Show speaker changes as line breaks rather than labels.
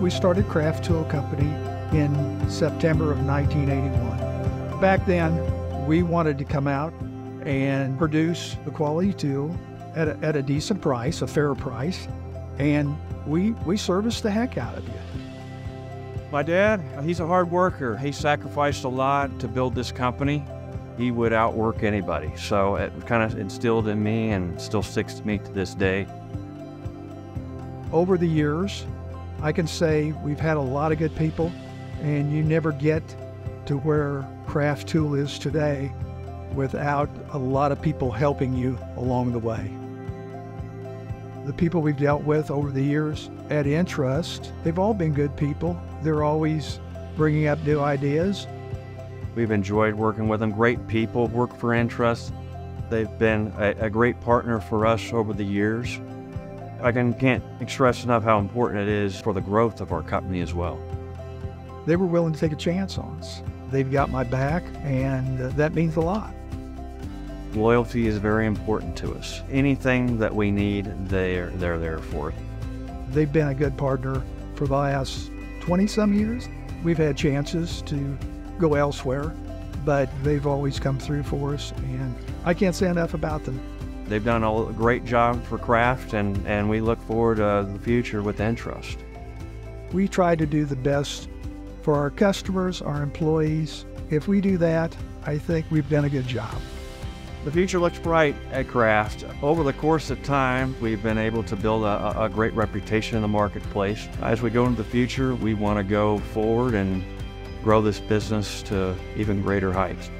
We started Kraft Tool Company in September of 1981. Back then, we wanted to come out and produce a quality tool at a, at a decent price, a fair price, and we, we service the heck out of you.
My dad, he's a hard worker. He sacrificed a lot to build this company. He would outwork anybody. So it kind of instilled in me and still sticks to me to this day.
Over the years, I can say we've had a lot of good people, and you never get to where Kraft Tool is today without a lot of people helping you along the way. The people we've dealt with over the years at INTRUST, they've all been good people. They're always bringing up new ideas.
We've enjoyed working with them. Great people work for INTRUST. They've been a, a great partner for us over the years. I can, can't express enough how important it is for the growth of our company as well.
They were willing to take a chance on us. They've got my back, and uh, that means a lot.
Loyalty is very important to us. Anything that we need, they're, they're there for.
They've been a good partner for the last 20 some years. We've had chances to go elsewhere, but they've always come through for us, and I can't say enough about them.
They've done a great job for Kraft, and, and we look forward to the future with INTRUST.
We try to do the best for our customers, our employees. If we do that, I think we've done a good job.
The future looks bright at Kraft. Over the course of time, we've been able to build a, a great reputation in the marketplace. As we go into the future, we want to go forward and grow this business to even greater heights.